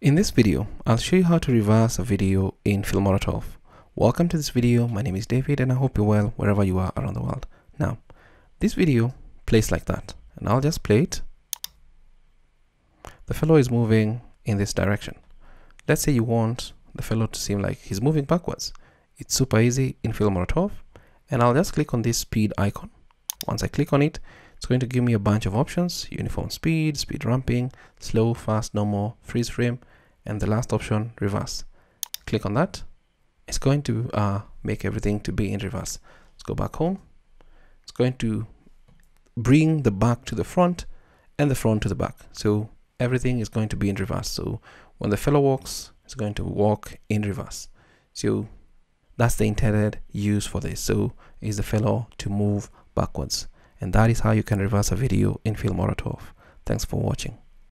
In this video, I'll show you how to reverse a video in Filmora 12. Welcome to this video, my name is David and I hope you're well wherever you are around the world. Now, this video plays like that and I'll just play it. The fellow is moving in this direction. Let's say you want the fellow to seem like he's moving backwards. It's super easy in Filmora 12 and I'll just click on this speed icon. Once I click on it, it's going to give me a bunch of options, uniform speed, speed ramping, slow, fast, normal, freeze frame, and the last option, reverse. Click on that. It's going to uh, make everything to be in reverse. Let's go back home. It's going to bring the back to the front and the front to the back. So everything is going to be in reverse. So when the fellow walks, it's going to walk in reverse. So that's the intended use for this. So is the fellow to move backwards. And that is how you can reverse a video in Filmora 12. Thanks for watching.